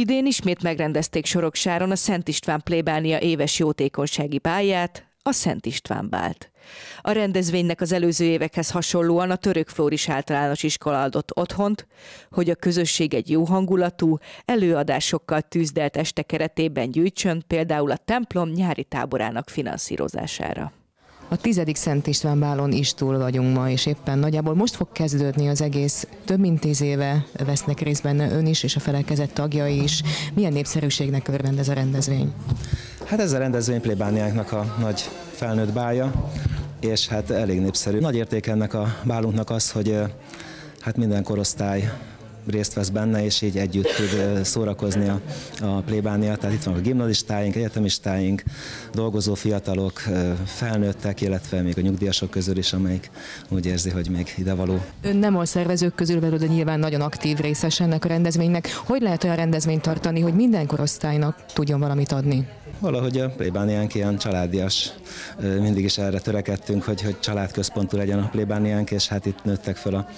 Idén ismét megrendezték Soroksáron a Szent István plébánia éves jótékonysági báját, a Szent István bált. A rendezvénynek az előző évekhez hasonlóan a Török Flóris általános iskola adott otthont, hogy a közösség egy jó hangulatú, előadásokkal tűzdelt este keretében gyűjtsön például a templom nyári táborának finanszírozására. A tizedik Szent István bálon is túl vagyunk ma, és éppen nagyjából most fog kezdődni az egész. Több mint tíz éve vesznek részt benne ön is, és a felekezett tagjai is. Milyen népszerűségnek örvend ez a rendezvény? Hát ez a rendezvény plébániáknak a nagy felnőtt bája, és hát elég népszerű. Nagy érték ennek a bálunknak az, hogy hát minden korosztály részt vesz benne, és így együtt tud szórakozni a, a plébánia. Tehát itt van a gimnazistáink, egyetemistáink, dolgozó fiatalok, felnőttek, illetve még a nyugdíjasok közül is, amelyik úgy érzi, hogy még idevaló. Ön nem a szervezők közül belül, de nyilván nagyon aktív részes ennek a rendezvénynek. Hogy lehet olyan rendezvényt tartani, hogy minden korosztálynak tudjon valamit adni? Valahogy a plébániánk ilyen családias, mindig is erre törekedtünk, hogy, hogy családközpontú legyen a plébániánk, és hát itt nőttek fel a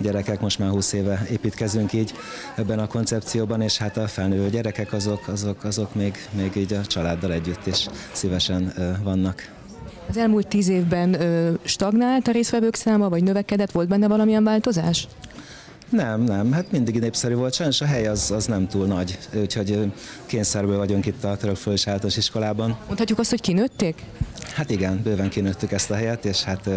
gyerekek, most már 20 éve építkezünk így ebben a koncepcióban, és hát a felnőtt gyerekek azok, azok, azok még, még így a családdal együtt is szívesen vannak. Az elmúlt tíz évben ö, stagnált a részvevők száma, vagy növekedett? Volt benne valamilyen változás? Nem, nem, hát mindig népszerű volt, sajnos a hely az, az nem túl nagy, úgyhogy kényszerből vagyunk itt a Törökföld általános iskolában. Mondhatjuk azt, hogy kinőtték? Hát igen, bőven kinőttük ezt a helyet, és hát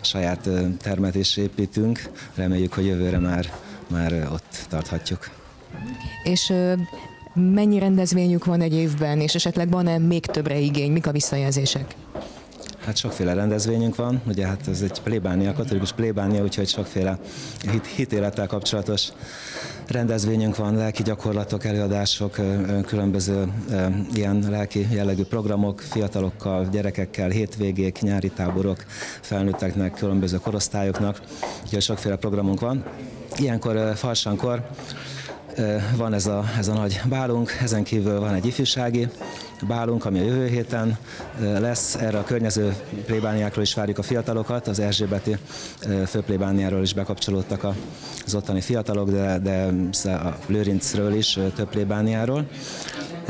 saját termet is építünk, reméljük, hogy jövőre már, már ott tarthatjuk. És mennyi rendezvényük van egy évben, és esetleg van-e még többre igény? Mik a visszajelzések? Hát sokféle rendezvényünk van, ugye hát ez egy plébánia, katolikus plébánia, úgyhogy sokféle hit, hitélettel kapcsolatos rendezvényünk van, lelki gyakorlatok, előadások, különböző ilyen lelki jellegű programok, fiatalokkal, gyerekekkel, hétvégék, nyári táborok, felnőtteknek, különböző korosztályoknak, úgyhogy sokféle programunk van. Ilyenkor, farsankor van ez a, ez a nagy bálunk, ezen kívül van egy ifjúsági bálunk, ami a jövő héten lesz. Erre a környező plébániákról is várjuk a fiatalokat, az Erzsébeti főplébániáról is bekapcsolódtak az ottani fiatalok, de, de a Lőrincről is több plébániáról.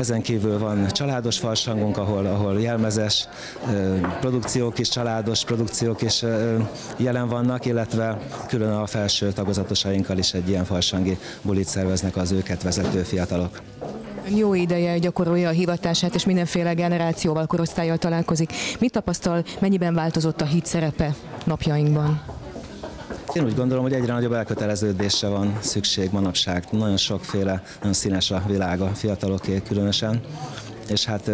Ezen kívül van családos farsangunk, ahol, ahol jelmezes produkciók is, családos produkciók is jelen vannak, illetve külön a felső tagozatosainkkal is egy ilyen farsangi bulit szerveznek az őket vezető fiatalok. Jó ideje gyakorolja a hivatását, és mindenféle generációval, korosztályjal találkozik. Mit tapasztal, mennyiben változott a hit szerepe napjainkban? Én úgy gondolom, hogy egyre nagyobb elköteleződésre van szükség manapság. Nagyon sokféle, nagyon színes a világ a fiataloké különösen és hát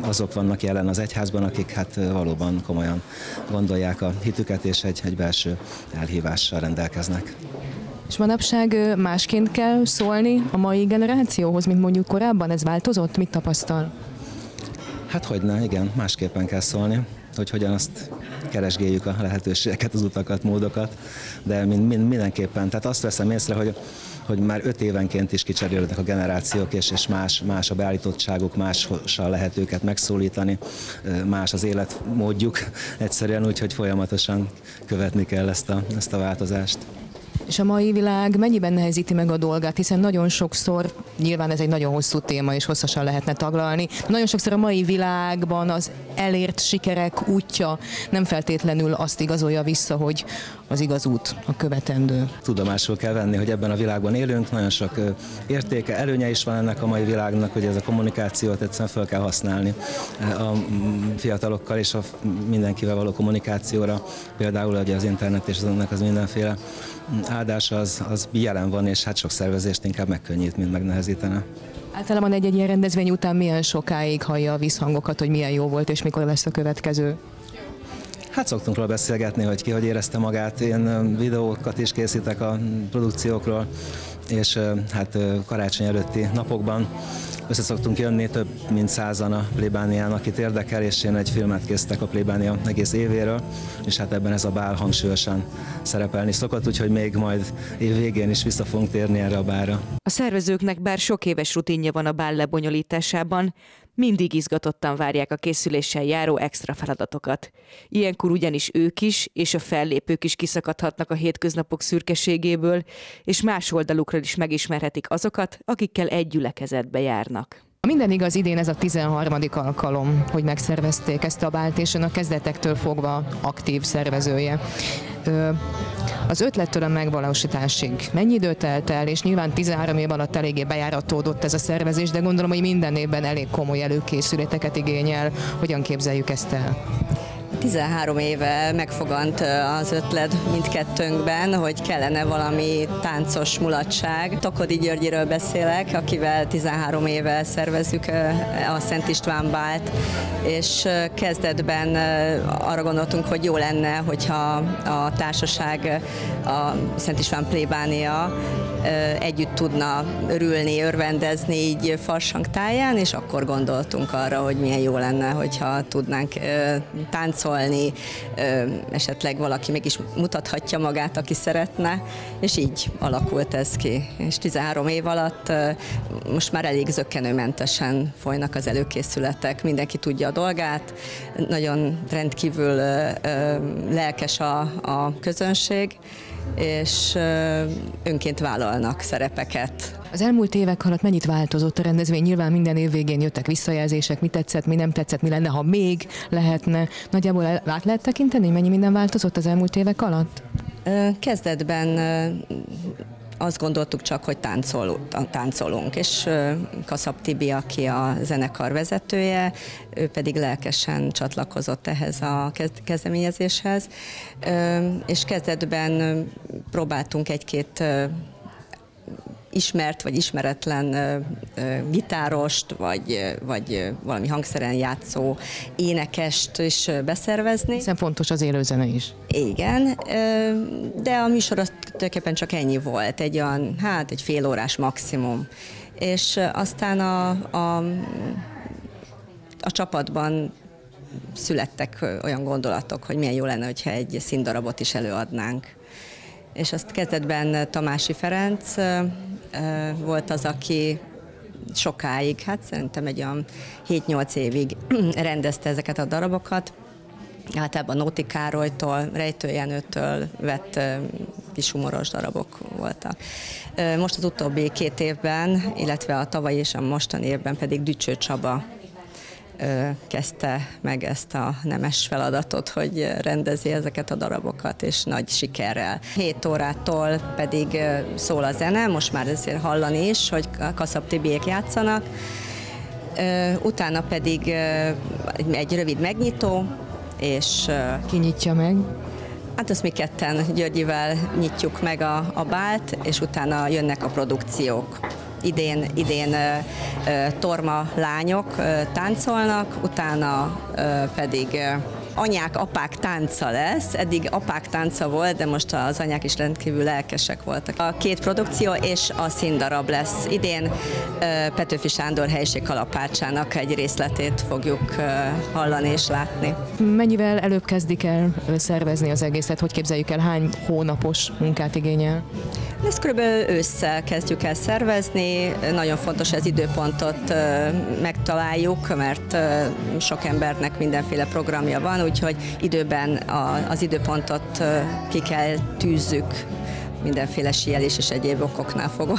azok vannak jelen az egyházban, akik hát valóban komolyan gondolják a hitüket, és egy, egy belső elhívással rendelkeznek. És manapság másként kell szólni a mai generációhoz, mint mondjuk korábban? Ez változott? Mit tapasztal? Hát hogy ne, igen, másképpen kell szólni, hogy hogyan azt keresgéljük a lehetőségeket, az utakat, módokat, de mind, mind, mindenképpen. Tehát azt veszem észre, hogy hogy már öt évenként is kicserélődnek a generációk, és, és más, más a beállítottságuk, mással lehet őket megszólítani, más az életmódjuk egyszerűen, úgyhogy folyamatosan követni kell ezt a, ezt a változást. És a mai világ mennyiben nehezíti meg a dolgát, hiszen nagyon sokszor, nyilván ez egy nagyon hosszú téma, és hosszasan lehetne taglalni, nagyon sokszor a mai világban az elért sikerek útja nem feltétlenül azt igazolja vissza, hogy az igaz út, a követendő. Tudomásul kell venni, hogy ebben a világban élünk, nagyon sok értéke, előnye is van ennek a mai világnak, hogy ez a kommunikációt egyszerűen fel kell használni a fiatalokkal és a mindenkivel való kommunikációra, például hogy az internet és annak az mindenféle áldás az, az jelen van, és hát sok szervezést inkább megkönnyít, mint megnehezítene. Általában egy-egy ilyen rendezvény után milyen sokáig hallja a visszhangokat, hogy milyen jó volt, és mikor lesz a következő? Hát szoktunk róla beszélgetni, hogy ki hogy érezte magát. Én videókat is készítek a produkciókról, és hát karácsony előtti napokban össze szoktunk jönni, több mint százan a plébánián, akit érdekel, és én egy filmet készítek a plébánia egész évéről, és hát ebben ez a bál hangsúlyosan szerepelni szokott, úgyhogy még majd év végén is vissza fogunk térni erre a bárra. A szervezőknek bár sok éves rutinja van a bál lebonyolításában, mindig izgatottan várják a készüléssel járó extra feladatokat. Ilyenkor ugyanis ők is, és a fellépők is kiszakadhatnak a hétköznapok szürkeségéből, és más oldalukról is megismerhetik azokat, akikkel egy gyülekezetbe járnak. A minden igaz, idén ez a 13. alkalom, hogy megszervezték ezt a bált, és ön a kezdetektől fogva aktív szervezője. Az ötlettől a megvalósításig mennyi idő telt el, és nyilván 13 év alatt eléggé bejáratódott ez a szervezés, de gondolom, hogy minden évben elég komoly előkészületeket igényel. Hogyan képzeljük ezt el? 13 éve megfogant az ötlet mindkettőnkben, hogy kellene valami táncos mulatság. Tokodi Györgyiről beszélek, akivel 13 éve szervezzük a Szent István bált, és kezdetben arra gondoltunk, hogy jó lenne, hogyha a társaság, a Szent István plébánia együtt tudna örülni, örvendezni így farsang táján, és akkor gondoltunk arra, hogy milyen jó lenne, hogyha tudnánk táncolni, esetleg valaki meg is mutathatja magát, aki szeretne, és így alakult ez ki. És 13 év alatt most már elég zökkenőmentesen folynak az előkészületek, mindenki tudja a dolgát, nagyon rendkívül lelkes a, a közönség, és önként vállalnak szerepeket. Az elmúlt évek alatt mennyit változott a rendezvény? Nyilván minden év végén jöttek visszajelzések, mi tetszett, mi nem tetszett, mi lenne, ha még lehetne. Nagyjából át lehet tekinteni, mennyi minden változott az elmúlt évek alatt? Kezdetben azt gondoltuk csak, hogy táncol, táncolunk, és Kaszab Tibi, aki a zenekar vezetője, ő pedig lelkesen csatlakozott ehhez a kezdeményezéshez, és kezdetben próbáltunk egy-két ismert vagy ismeretlen gitárost, vagy, vagy valami hangszeren játszó énekest is beszervezni. Hiszen fontos az élőzene is. Igen, de a műsor az tulajdonképpen csak ennyi volt, egy olyan, hát egy fél órás maximum. És aztán a, a, a csapatban születtek olyan gondolatok, hogy milyen jó lenne, hogyha egy színdarabot is előadnánk. És azt kezdetben Tamási Ferenc volt az, aki sokáig, hát szerintem egy olyan 7-8 évig rendezte ezeket a darabokat, általában Nóti Károlytól, Rejtő Jenőtől vett kis humoros darabok voltak. Most az utóbbi két évben, illetve a tavalyi és a mostani évben pedig Dücső Csaba kezdte meg ezt a nemes feladatot, hogy rendezi ezeket a darabokat, és nagy sikerrel. 7 órától pedig szól a zene, most már ezért hallani is, hogy Kaszab Tibiék játszanak, utána pedig egy rövid megnyitó, és... Ki nyitja meg? Hát azt mi ketten Györgyivel nyitjuk meg a, a bált, és utána jönnek a produkciók idén, idén torma lányok táncolnak, utána pedig anyák, apák tánca lesz. Eddig apák tánca volt, de most az anyák is rendkívül lelkesek voltak. A két produkció és a színdarab lesz. Idén Petőfi Sándor helység kalapácsának egy részletét fogjuk hallani és látni. Mennyivel előbb kezdik el szervezni az egészet? Hogy képzeljük el, hány hónapos munkát igényel? Ezt körülbelül ősszel kezdjük el szervezni. Nagyon fontos ez időpontot megtaláljuk, mert sok embernek mindenféle programja van, úgyhogy időben az időpontot ki kell tűzzük mindenféle sielés és egyéb okoknál fogva.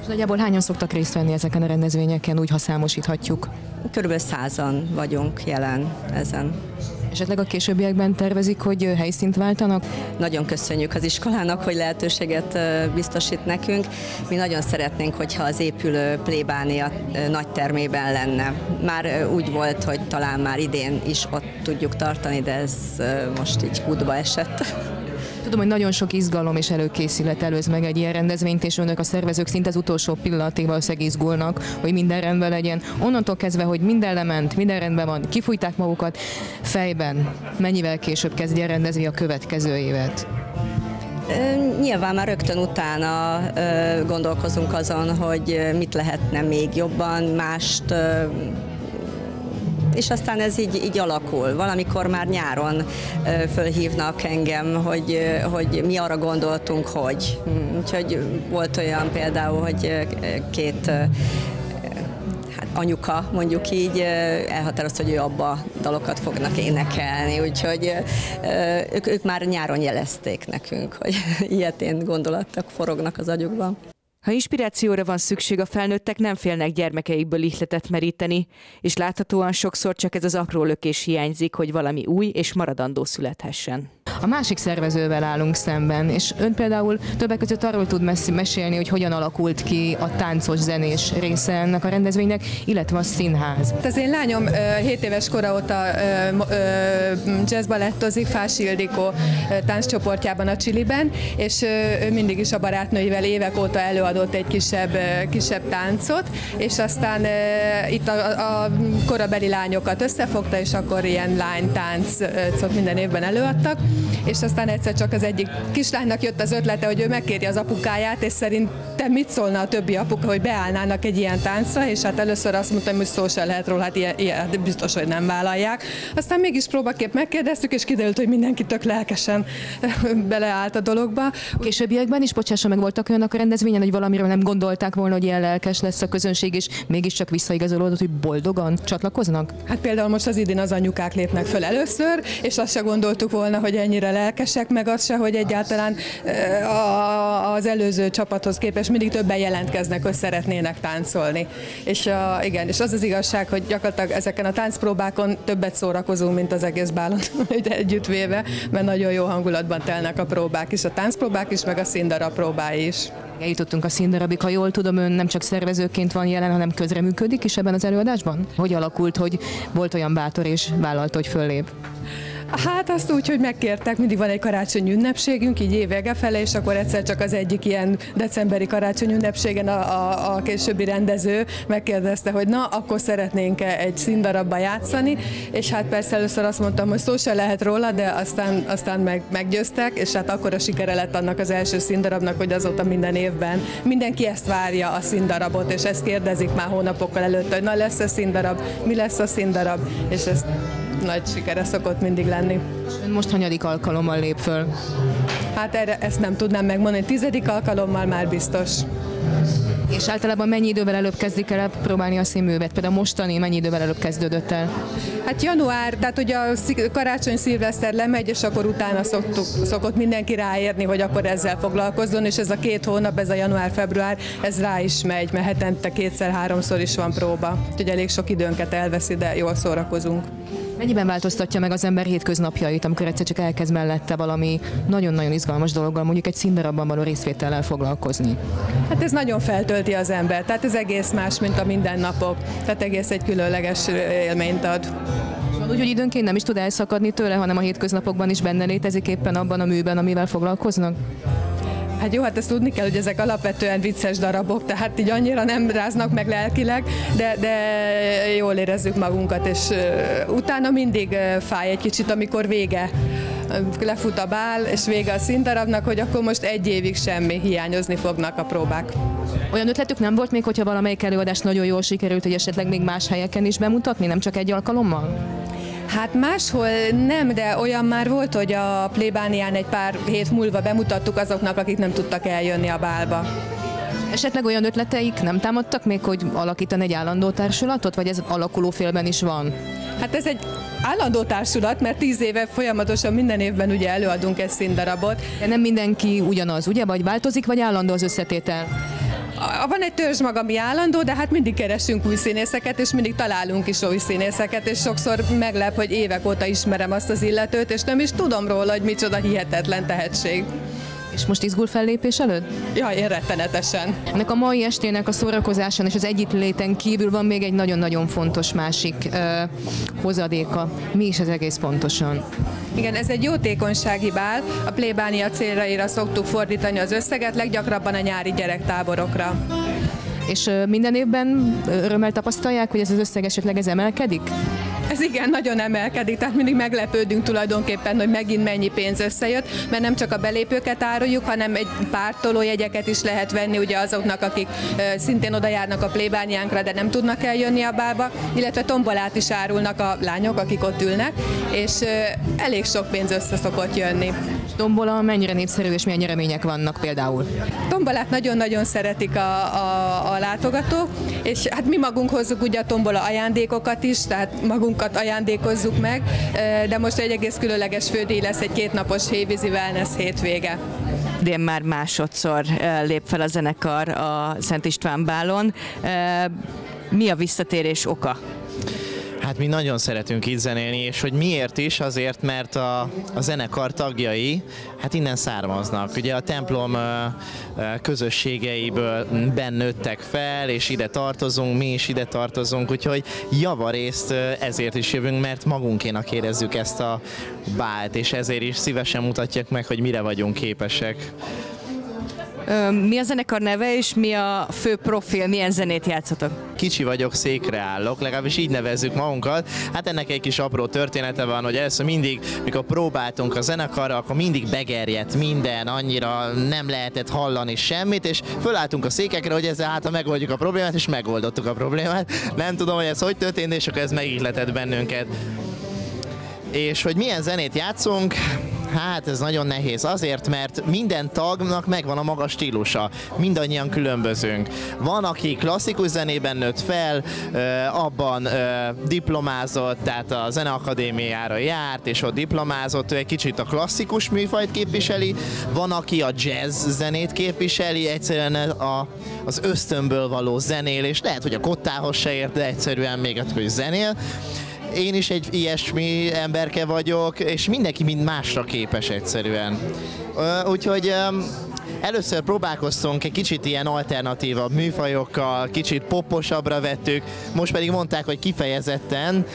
És nagyjából hányan szoktak részt venni ezeken a rendezvényeken, úgy ha számosíthatjuk? Körülbelül százan vagyunk jelen ezen. Esetleg a későbbiekben tervezik, hogy helyszínt váltanak? Nagyon köszönjük az iskolának, hogy lehetőséget biztosít nekünk. Mi nagyon szeretnénk, hogyha az épülő plébánia nagy termében lenne. Már úgy volt, hogy talán már idén is ott tudjuk tartani, de ez most így kútba esett. Tudom, hogy nagyon sok izgalom és előkészület előz meg egy ilyen rendezvényt, és önök a szervezők szinte az utolsó pillanatig valószínűleg izgulnak, hogy minden rendben legyen. Onnantól kezdve, hogy minden lement, minden rendben van, kifújták magukat, fejben mennyivel később kezdje rendezni a következő évet? Nyilván már rögtön utána gondolkozunk azon, hogy mit lehetne még jobban, mást és aztán ez így, így alakul. Valamikor már nyáron fölhívnak engem, hogy, hogy mi arra gondoltunk, hogy. Úgyhogy volt olyan például, hogy két anyuka, mondjuk így, elhatározta, hogy ő abba dalokat fognak énekelni, úgyhogy ők, ők már nyáron jelezték nekünk, hogy ilyetén gondolatok forognak az agyukban. Ha inspirációra van szükség, a felnőttek nem félnek gyermekeikből ihletet meríteni, és láthatóan sokszor csak ez az apró lökés hiányzik, hogy valami új és maradandó születhessen. A másik szervezővel állunk szemben, és ön például többek között arról tud mesélni, hogy hogyan alakult ki a táncos zenés része ennek a rendezvénynek, illetve a színház. Hát az én lányom 7 éves kora óta jazzbalettozik Fási Ildikó tánccsoportjában a Csiliben, és ő mindig is a barátnőivel évek óta előadott egy kisebb, kisebb táncot, és aztán itt a, a korabeli lányokat összefogta, és akkor ilyen lánytáncot minden évben előadtak és aztán egyszer csak az egyik kislánynak jött az ötlete, hogy ő megkéri az apukáját, és szerintem mit szólna a többi apuka, hogy beállnának egy ilyen táncra, és hát először azt mondtam, hogy szó se lehet róla, hát ilyen, ilyen, biztos, hogy nem vállalják. Aztán mégis próbaképp megkérdeztük, és kiderült, hogy mindenki tök lelkesen beleállt a dologba. Későbbiekben is, bocsássa meg, voltak olyanok a rendezvényen, hogy valamiről nem gondolták volna, hogy ilyen lelkes lesz a közönség, és mégiscsak visszaigazolódott, hogy boldogan csatlakoznak? Hát például most az idén az anyukák lépnek föl először, és azt se gondoltuk volna, hogy ennyire lelkesek, meg az se, hogy egyáltalán az előző csapathoz képest mindig többen jelentkeznek, hogy szeretnének táncolni. És a, igen, és az az igazság, hogy gyakorlatilag ezeken a táncpróbákon többet szórakozunk, mint az egész bálon együttvéve, mert nagyon jó hangulatban telnek a próbák is, a táncpróbák is, meg a színdarab próbái is. Eljutottunk a színdarabig, ha jól tudom, ön nem csak szervezőként van jelen, hanem közreműködik is ebben az előadásban? Hogy alakult, hogy volt olyan bátor és vállalta, hogy föllép? Hát azt úgy, hogy megkértek, mindig van egy karácsony ünnepségünk, így évvége fele, és akkor egyszer csak az egyik ilyen decemberi karácsony ünnepségen a, a, a későbbi rendező megkérdezte, hogy na, akkor szeretnénk -e egy színdarabba játszani, és hát persze először azt mondtam, hogy szó se lehet róla, de aztán, aztán meg, meggyőztek, és hát akkor a sikere lett annak az első színdarabnak, hogy azóta minden évben mindenki ezt várja a színdarabot, és ezt kérdezik már hónapokkal előtt, hogy na lesz-e színdarab, mi lesz a színdarab, és ezt nagy sikere szokott mindig lenni. Most hanyadik alkalommal lép föl? Hát erre ezt nem tudnám megmondani, tizedik alkalommal már biztos. És általában mennyi idővel előbb kezdik el próbálni a színművet? Például mostani mennyi idővel előbb kezdődött el? Hát január, tehát ugye a karácsony szilveszter lemegy, és akkor utána szoktuk, szokott mindenki ráérni, hogy akkor ezzel foglalkozzon, és ez a két hónap, ez a január-február, ez rá is megy, mert hetente kétszer-háromszor is van próba. Úgyhogy elég sok időnket elveszi, de jól szórakozunk. Mennyiben változtatja meg az ember hétköznapjait, amikor egyszer csak elkezd mellette valami nagyon-nagyon izgalmas dologgal, mondjuk egy színdarabban való részvétellel foglalkozni? Hát ez nagyon feltölti az ember, tehát ez egész más, mint a mindennapok, tehát egész egy különleges élményt ad. Van úgy, hogy időnként nem is tud elszakadni tőle, hanem a hétköznapokban is benne létezik éppen abban a műben, amivel foglalkoznak? Hát jó, hát ezt tudni kell, hogy ezek alapvetően vicces darabok, tehát így annyira nem ráznak meg lelkileg, de, de jól érezzük magunkat, és utána mindig fáj egy kicsit, amikor vége lefut a bál, és vége a színdarabnak, hogy akkor most egy évig semmi, hiányozni fognak a próbák. Olyan ötletük nem volt még, hogyha valamelyik előadás nagyon jól sikerült, hogy esetleg még más helyeken is bemutatni, nem csak egy alkalommal? Hát máshol nem, de olyan már volt, hogy a plébánián egy pár hét múlva bemutattuk azoknak, akik nem tudtak eljönni a bálba. Esetleg olyan ötleteik nem támadtak még, hogy alakítani egy állandó társulatot, vagy ez alakuló félben is van? Hát ez egy állandó társulat, mert tíz éve folyamatosan minden évben ugye előadunk egy színdarabot. De nem mindenki ugyanaz, ugye? Vagy változik, vagy állandó az összetétel? van egy törzs maga, ami állandó, de hát mindig keresünk új színészeket, és mindig találunk is új színészeket, és sokszor meglep, hogy évek óta ismerem azt az illetőt, és nem is tudom róla, hogy micsoda hihetetlen tehetség. És most izgul fellépés előtt? Ja, én rettenetesen. Ennek a mai estének a szórakozáson és az együttléten kívül van még egy nagyon-nagyon fontos másik uh, hozadéka. Mi is ez egész pontosan? Igen, ez egy jótékonysági bál. A plébánia célraira szoktuk fordítani az összeget, leggyakrabban a nyári gyerektáborokra. És minden évben örömmel tapasztalják, hogy ez az összeg esetleg ez emelkedik? Ez igen, nagyon emelkedik, tehát mindig meglepődünk tulajdonképpen, hogy megint mennyi pénz összejött, mert nem csak a belépőket áruljuk, hanem egy pár tolójegyeket is lehet venni ugye azoknak, akik szintén oda járnak a plébániánkra, de nem tudnak eljönni a bába, illetve tombolát is árulnak a lányok, akik ott ülnek, és elég sok pénz össze szokott jönni. Tombola mennyire népszerű és milyen nyeremények vannak például? Tombolát nagyon-nagyon szeretik a, a, a látogatók, és hát mi magunk hozzuk ugye a tombola ajándékokat is, tehát magunkat ajándékozzuk meg, de most egy egész különleges fődíj lesz egy kétnapos hévízi wellness hétvége. Idén már másodszor lép fel a zenekar a Szent István bálon. Mi a visszatérés oka? Hát mi nagyon szeretünk itt zenélni, és hogy miért is? Azért, mert a, a zenekar tagjai hát innen származnak. Ugye a templom közösségeiből bennőttek fel, és ide tartozunk, mi is ide tartozunk, úgyhogy javarészt ezért is jövünk, mert magunkénak érezzük ezt a bált, és ezért is szívesen mutatják meg, hogy mire vagyunk képesek. Mi a zenekar neve, és mi a fő profil, milyen zenét játszotok? Kicsi vagyok, székre állok, legalábbis így nevezzük magunkat. Hát ennek egy kis apró története van, hogy először mindig, mikor próbáltunk a zenekarra, akkor mindig begerjedt minden, annyira nem lehetett hallani semmit, és fölálltunk a székekre, hogy ezzel hát megoldjuk a problémát, és megoldottuk a problémát. Nem tudom, hogy ez hogy történt, és akkor ez megihletett bennünket. És hogy milyen zenét játszunk, Hát ez nagyon nehéz. Azért, mert minden tagnak megvan a maga stílusa. Mindannyian különbözünk. Van, aki klasszikus zenében nőtt fel, abban diplomázott, tehát a Zeneakadémiára járt, és ott diplomázott, ő egy kicsit a klasszikus műfajt képviseli. Van, aki a jazz zenét képviseli, egyszerűen a, az ösztönből való zenélés. Lehet, hogy a kottához se ért, de egyszerűen még hogy zenél én is egy ilyesmi emberke vagyok, és mindenki mind másra képes egyszerűen. Úgyhogy Először próbálkoztunk egy kicsit ilyen alternatívabb műfajokkal, kicsit poposabbra vettük, most pedig mondták, hogy kifejezetten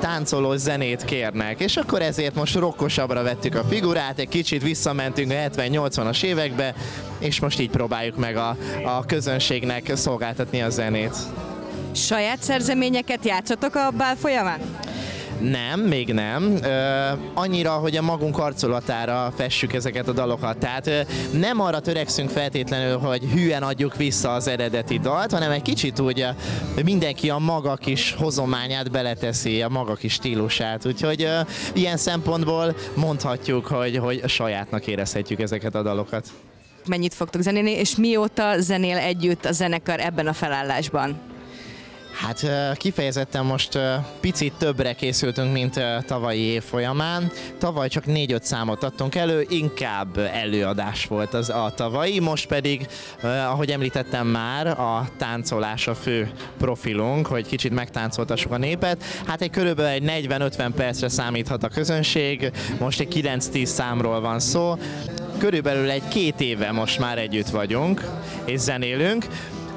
táncoló zenét kérnek, és akkor ezért most rokkosabbra vettük a figurát, egy kicsit visszamentünk a 70-80-as évekbe, és most így próbáljuk meg a, a közönségnek szolgáltatni a zenét. Saját szerzeményeket játszotok a bál folyamán? Nem, még nem. Ö, annyira, hogy a magunk arculatára fessük ezeket a dalokat. Tehát ö, nem arra törekszünk feltétlenül, hogy hülyen adjuk vissza az eredeti dalt, hanem egy kicsit úgy mindenki a maga kis hozományát beleteszi, a maga kis stílusát. Úgyhogy ö, ilyen szempontból mondhatjuk, hogy, hogy sajátnak érezhetjük ezeket a dalokat. Mennyit fogtok zenélni, és mióta zenél együtt a zenekar ebben a felállásban? Hát kifejezetten most picit többre készültünk, mint tavalyi év folyamán. Tavaly csak 4-5 számot adtunk elő, inkább előadás volt az a tavalyi, most pedig, ahogy említettem már, a táncolás a fő profilunk, hogy kicsit megtáncoltassuk a népet. Hát egy körülbelül egy 40-50 percre számíthat a közönség, most egy 9-10 számról van szó. Körülbelül egy két éve most már együtt vagyunk, és zenélünk.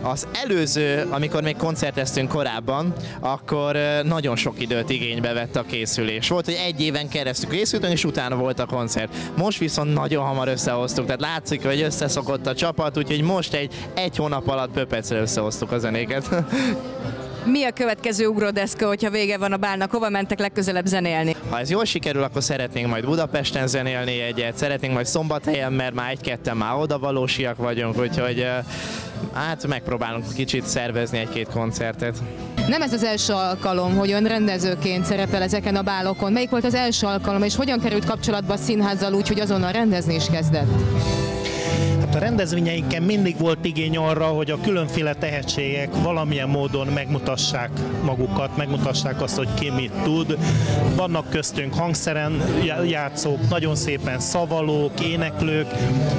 Az előző, amikor még koncerteztünk korábban, akkor nagyon sok időt igénybe vett a készülés. Volt, hogy egy éven keresztül készültünk, és utána volt a koncert. Most viszont nagyon hamar összehoztuk, tehát látszik, hogy összeszokott a csapat, úgyhogy most egy egy hónap alatt pöpecre összehoztuk a zenéket. Mi a következő ugródeszka, hogyha vége van a bálnak? Hova mentek legközelebb zenélni? Ha ez jól sikerül, akkor szeretnénk majd Budapesten zenélni egyet, szeretnénk majd Szombathelyen, mert már egy-ketten már oda valósiak vagyunk, úgyhogy hát megpróbálunk kicsit szervezni egy-két koncertet. Nem ez az első alkalom, hogy ön rendezőként szerepel ezeken a bálokon. Melyik volt az első alkalom, és hogyan került kapcsolatba a színházzal úgy, hogy azonnal rendezni is kezdett? A rendezvényeinken mindig volt igény arra, hogy a különféle tehetségek valamilyen módon megmutassák magukat, megmutassák azt, hogy ki mit tud. Vannak köztünk hangszeren játszók, nagyon szépen szavalók, éneklők,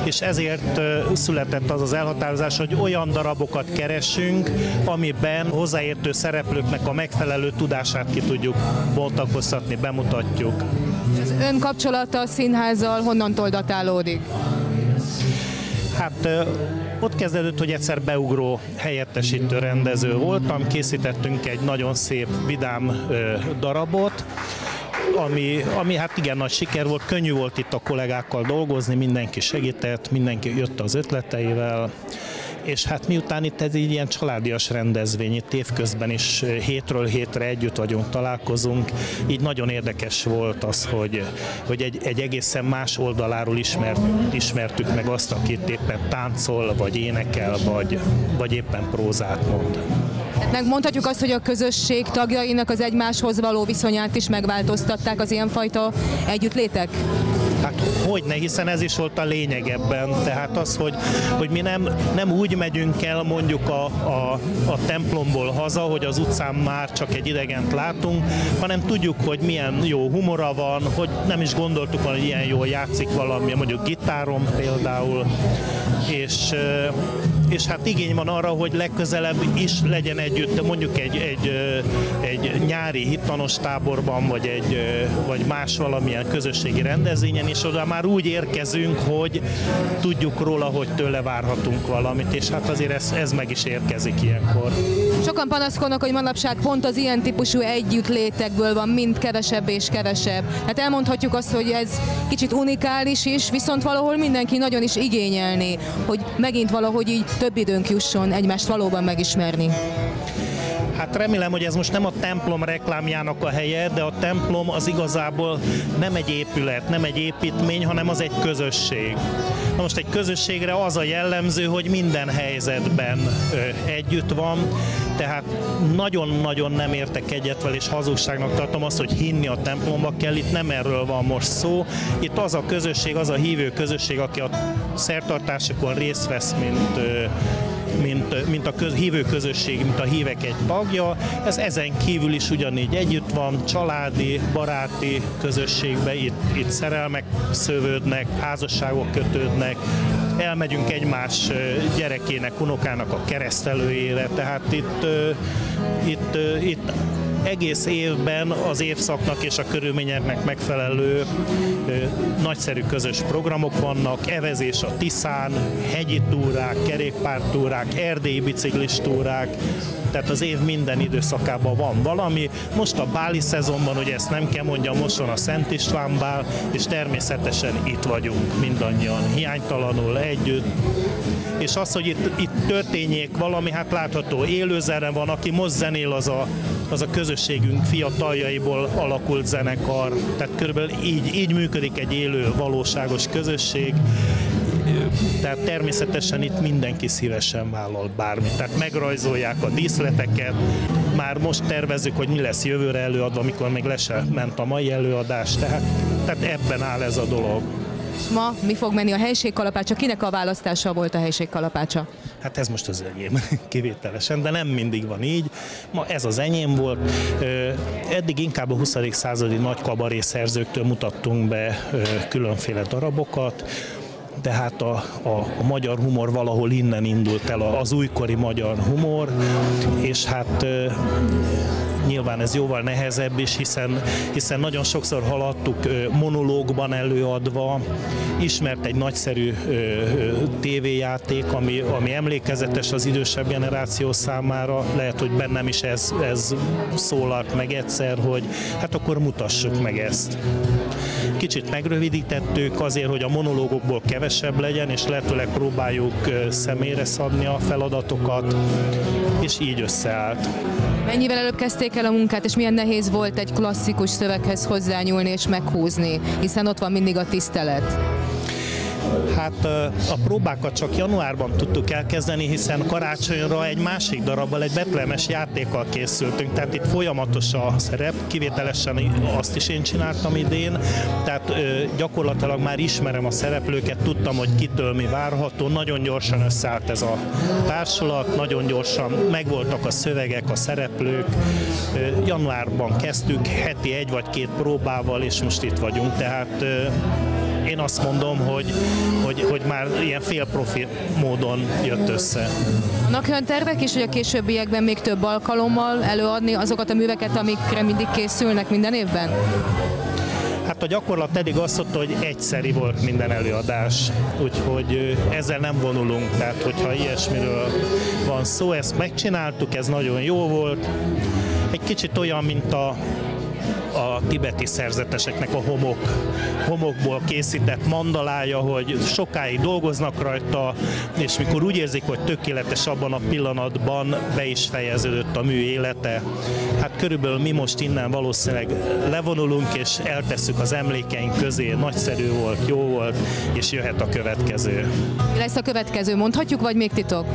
és ezért született az az elhatározás, hogy olyan darabokat keresünk, amiben hozzáértő szereplőknek a megfelelő tudását ki tudjuk bontakoztatni, bemutatjuk. Az ön kapcsolata a színházzal honnantól datálódik? Hát ott kezdődött, hogy egyszer beugró helyettesítő rendező voltam, készítettünk egy nagyon szép, vidám darabot, ami, ami hát igen nagy siker volt, könnyű volt itt a kollégákkal dolgozni, mindenki segített, mindenki jött az ötleteivel, és hát miután itt ez így ilyen családias rendezvény, itt évközben is hétről hétre együtt vagyunk, találkozunk, így nagyon érdekes volt az, hogy, hogy egy, egy egészen más oldaláról ismert, ismertük meg azt, akit éppen táncol, vagy énekel, vagy, vagy éppen prózát mond. Megmondhatjuk azt, hogy a közösség tagjainak az egymáshoz való viszonyát is megváltoztatták az ilyenfajta együttlétek? Hát hogy ne, hiszen ez is volt a lényeg ebben. Tehát az, hogy, hogy mi nem, nem úgy megyünk el mondjuk a, a, a templomból haza, hogy az utcán már csak egy idegent látunk, hanem tudjuk, hogy milyen jó humora van, hogy nem is gondoltuk volna, hogy ilyen jól játszik valami, mondjuk gitáron például, és és hát igény van arra, hogy legközelebb is legyen együtt, mondjuk egy, egy, egy nyári hittanos táborban, vagy, egy, vagy más valamilyen közösségi rendezvényen, és oda már úgy érkezünk, hogy tudjuk róla, hogy tőle várhatunk valamit, és hát azért ez, ez meg is érkezik ilyenkor. Sokan panaszkodnak, hogy manapság pont az ilyen típusú együttlétekből van mind kevesebb és kevesebb. Hát elmondhatjuk azt, hogy ez kicsit unikális is, viszont valahol mindenki nagyon is igényelni, hogy megint valahogy így több időnk jusson egymást valóban megismerni. Hát remélem, hogy ez most nem a templom reklámjának a helye, de a templom az igazából nem egy épület, nem egy építmény, hanem az egy közösség. Na most egy közösségre az a jellemző, hogy minden helyzetben együtt van, tehát nagyon-nagyon nem értek egyet vele, és hazugságnak tartom azt, hogy hinni a templomba kell, itt nem erről van most szó. Itt az a közösség, az a hívő közösség, aki a szertartásokon részt vesz, mint mint, mint a köz, hívő közösség, mint a hívek egy tagja. Ez ezen kívül is ugyanígy együtt van, családi, baráti közösségbe, itt, itt szerelmek szövődnek, házasságok kötődnek, elmegyünk egymás gyerekének, unokának a keresztelőjére, tehát itt, itt, itt egész évben az évszaknak és a körülményeknek megfelelő nagyszerű közös programok vannak, evezés a Tiszán, hegyi túrák, kerékpártúrák, erdélyi biciklistúrák, tehát az év minden időszakában van valami. Most a báli szezonban, ugye ezt nem kell mondjam, most van a Szent István bál, és természetesen itt vagyunk mindannyian, hiánytalanul együtt. És az, hogy itt, itt történjék valami, hát látható élőzene van, aki most zenél, az a, az a közösségünk fiataljaiból alakult zenekar, tehát körülbelül így, így működik egy élő, valóságos közösség tehát természetesen itt mindenki szívesen vállal bármit. Tehát megrajzolják a díszleteket, már most tervezzük, hogy mi lesz jövőre előadva, amikor még le ment a mai előadás, tehát, tehát ebben áll ez a dolog. Ma mi fog menni a helységkalapácsa? Kinek a választása volt a helységkalapácsa? Hát ez most az enyém, kivételesen, de nem mindig van így. Ma ez az enyém volt. Eddig inkább a 20. századi nagy kabaré szerzőktől mutattunk be különféle darabokat tehát a, a, a magyar humor valahol innen indult el, az újkori magyar humor, és hát nyilván ez jóval nehezebb is, hiszen, hiszen nagyon sokszor haladtuk monológban előadva, ismert egy nagyszerű tévéjáték, ami, ami emlékezetes az idősebb generáció számára, lehet, hogy bennem is ez, ez szólalt meg egyszer, hogy hát akkor mutassuk meg ezt. Kicsit megrövidítettük azért, hogy a monológokból kevesebb legyen, és lehetőleg próbáljuk személyre szabni a feladatokat, és így összeállt. Mennyivel előbb kezdték el a munkát, és milyen nehéz volt egy klasszikus szöveghez hozzányúlni és meghúzni, hiszen ott van mindig a tisztelet? Hát a próbákat csak januárban tudtuk elkezdeni, hiszen karácsonyra egy másik darabbal, egy betlemes játékkal készültünk, tehát itt folyamatos a szerep, kivételesen azt is én csináltam idén, tehát gyakorlatilag már ismerem a szereplőket, tudtam, hogy kitől mi várható, nagyon gyorsan összeállt ez a társulat, nagyon gyorsan megvoltak a szövegek, a szereplők, januárban kezdtük, heti egy vagy két próbával, és most itt vagyunk, tehát én azt mondom, hogy, hogy, hogy már ilyen félprofi módon jött össze. Vannak olyan tervek is, hogy a későbbiekben még több alkalommal előadni azokat a műveket, amikre mindig készülnek minden évben? Hát a gyakorlat eddig azt mondta, hogy egyszeri volt minden előadás, úgyhogy ezzel nem vonulunk, tehát hogyha ilyesmiről van szó, ezt megcsináltuk, ez nagyon jó volt. Egy kicsit olyan, mint a a tibeti szerzeteseknek a homok, homokból készített mandalája, hogy sokáig dolgoznak rajta, és mikor úgy érzik, hogy tökéletes abban a pillanatban be is fejeződött a mű élete. Hát körülbelül mi most innen valószínűleg levonulunk, és eltesszük az emlékeink közé. Nagyszerű volt, jó volt, és jöhet a következő. Mi lesz a következő? Mondhatjuk, vagy még titok?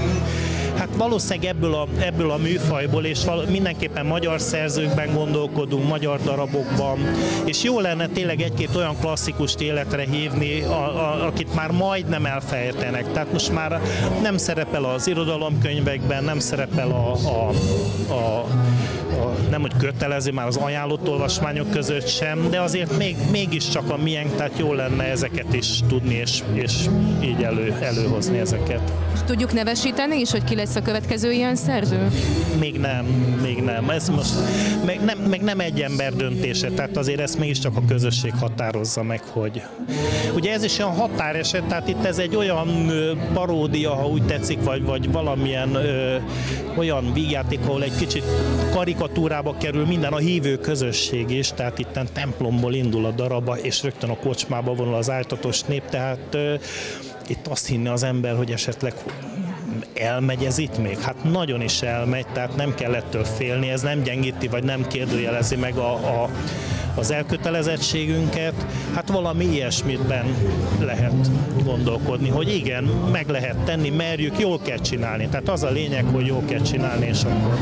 Hát valószínűleg ebből a, ebből a műfajból, és val- mindenképpen magyar szerzőkben gondolkodunk, magyar darabokban, és jó lenne tényleg egy-két olyan klasszikust életre hívni, a, a, akit már majdnem elfejtenek. Tehát most már nem szerepel az irodalomkönyvekben, nem szerepel a, a, a a, nem hogy kötelező már az ajánlott olvasmányok között sem, de azért még, mégiscsak a miénk, tehát jó lenne ezeket is tudni, és, és így elő, előhozni ezeket. Tudjuk nevesíteni is, hogy ki lesz a következő ilyen szerző? Még nem, még nem. Ez most meg nem, meg nem egy ember döntése, tehát azért ezt mégiscsak a közösség határozza meg, hogy... Ugye ez is olyan határeset, tehát itt ez egy olyan paródia, ha úgy tetszik, vagy, vagy valamilyen ö, olyan vígjáték, ahol egy kicsit karikatúrába kerül minden a hívő közösség is, tehát itt templomból indul a daraba, és rögtön a kocsmába vonul az áltatos nép, tehát itt azt hinni az ember, hogy esetleg elmegy ez itt még? Hát nagyon is elmegy, tehát nem kell ettől félni, ez nem gyengíti, vagy nem kérdőjelezi meg a, a, az elkötelezettségünket. Hát valami ilyesmitben lehet gondolkodni, hogy igen, meg lehet tenni, merjük, jól kell csinálni. Tehát az a lényeg, hogy jól kell csinálni, és akkor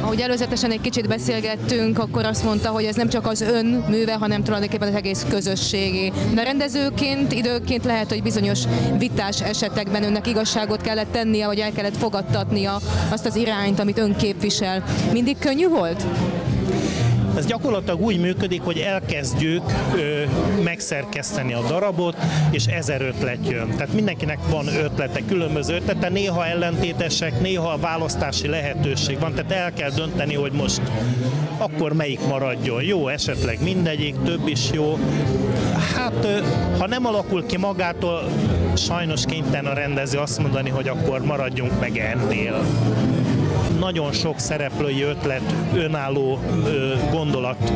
Ahogy előzetesen egy kicsit beszélgettünk, akkor azt mondta, hogy ez nem csak az ön műve, hanem tulajdonképpen az egész közösségi. De rendezőként időként lehet, hogy bizonyos vitás esetekben önnek igazságot kellett tennie, vagy el kellett fogadtatnia azt az irányt, amit ön képvisel. Mindig könnyű volt? Ez gyakorlatilag úgy működik, hogy elkezdjük ö, megszerkeszteni a darabot, és ezer ötlet jön. Tehát mindenkinek van ötlete, különböző ötlete, néha ellentétesek, néha választási lehetőség van, tehát el kell dönteni, hogy most akkor melyik maradjon. Jó, esetleg mindegyik, több is jó. Hát, ha nem alakul ki magától, sajnos kénytelen a rendező azt mondani, hogy akkor maradjunk meg ennél nagyon sok szereplői ötlet, önálló gondolat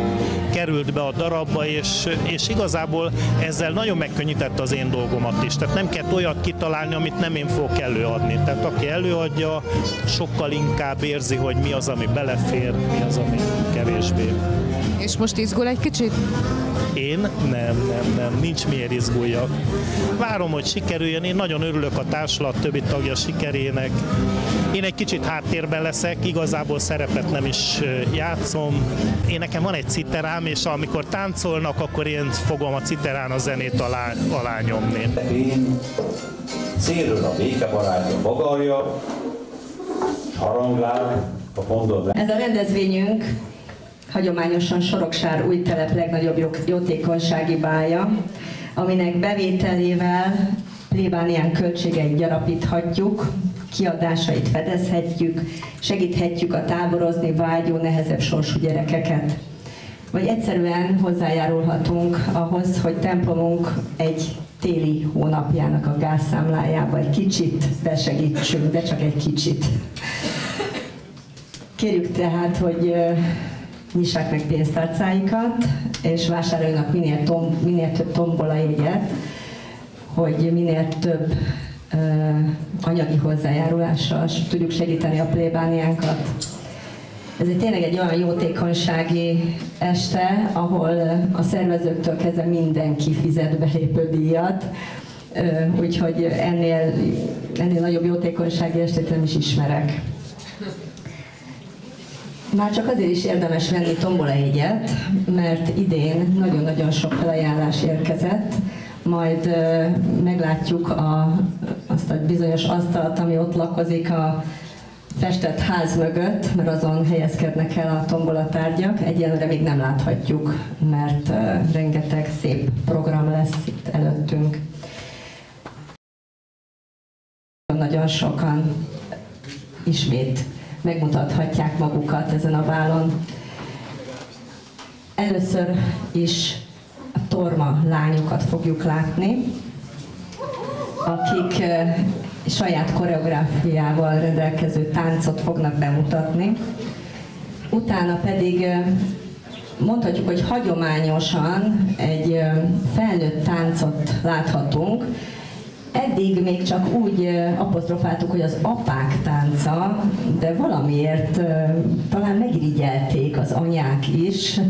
került be a darabba, és, és igazából ezzel nagyon megkönnyítette az én dolgomat is. Tehát nem kell olyat kitalálni, amit nem én fogok előadni. Tehát aki előadja, sokkal inkább érzi, hogy mi az, ami belefér, mi az, ami kevésbé. És most izgul egy kicsit? Én? Nem, nem, nem, nincs miért izguljak. Várom, hogy sikerüljön, én nagyon örülök a társulat többi tagja sikerének. Én egy kicsit háttérben leszek, igazából szerepet nem is játszom. Én nekem van egy citerám, és amikor táncolnak, akkor én fogom a citerán a zenét alá, alá nyomni. Én szélről a békebarátja fogarja, haranglál a fondod Ez a rendezvényünk hagyományosan Soroksár új telep legnagyobb jó- jótékonysági bája, aminek bevételével plébánián költségeit gyarapíthatjuk, kiadásait fedezhetjük, segíthetjük a táborozni vágyó, nehezebb sorsú gyerekeket. Vagy egyszerűen hozzájárulhatunk ahhoz, hogy templomunk egy téli hónapjának a gázszámlájába egy kicsit besegítsünk, de csak egy kicsit. Kérjük tehát, hogy nyissák meg pénztárcáikat, és vásároljanak minél, tom, minél több tombola jegyet, hogy minél több anyagi hozzájárulással tudjuk segíteni a plébániánkat. Ez egy tényleg egy olyan jótékonysági este, ahol a szervezőktől kezdve mindenki fizet belépődíjat, Ö, úgyhogy ennél, ennél nagyobb jótékonysági estét nem is ismerek. Már csak azért is érdemes venni tombola egyet, mert idén nagyon-nagyon sok felajánlás érkezett, majd meglátjuk a, azt a bizonyos asztalt, ami ott lakozik a festett ház mögött, mert azon helyezkednek el a tombola tárgyak. Még nem láthatjuk, mert rengeteg szép program lesz itt előttünk. Nagyon sokan ismét megmutathatják magukat ezen a bálon. Először is a torma lányokat fogjuk látni, akik saját koreográfiával rendelkező táncot fognak bemutatni. Utána pedig mondhatjuk, hogy hagyományosan egy felnőtt táncot láthatunk, Eddig még csak úgy apostrofáltuk, hogy az apák tánca, de valamiért talán megirigyelték az anyák is,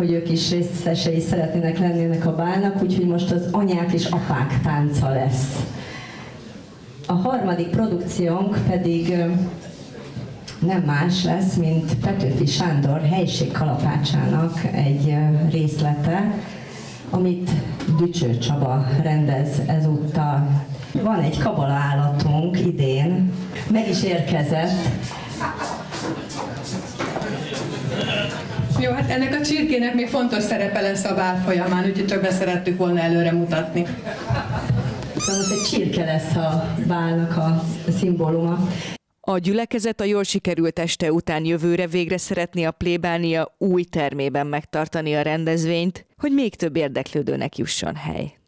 hogy ők is részesei szeretnének lenni ennek a bálnak, úgyhogy most az anyák és apák tánca lesz. A harmadik produkciónk pedig nem más lesz, mint Petőfi Sándor helység kalapácsának egy részlete, amit Dücső Csaba rendez ezúttal. Van egy kabala állatunk idén, meg is érkezett. Jó, hát ennek a csirkének még fontos szerepe lesz a bál folyamán, úgyhogy csak beszerettük volna előre mutatni. Szóval most egy csirke lesz a bálnak a szimbóluma. A gyülekezet a jól sikerült este után jövőre végre szeretné a plébánia új termében megtartani a rendezvényt, hogy még több érdeklődőnek jusson hely.